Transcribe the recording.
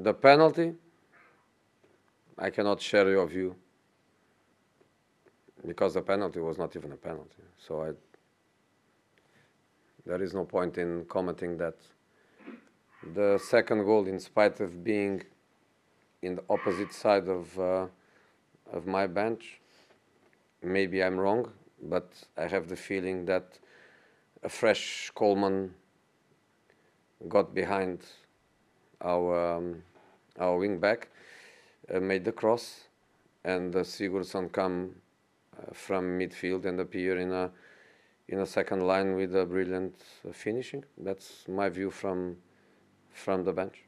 The penalty, I cannot share your view because the penalty was not even a penalty. So I, there is no point in commenting that. The second goal, in spite of being in the opposite side of uh, of my bench, maybe I'm wrong, but I have the feeling that a fresh Coleman got behind our um, our wing back, uh, made the cross, and uh, Sigurdsson come uh, from midfield and appear in a in a second line with a brilliant uh, finishing. That's my view from from the bench.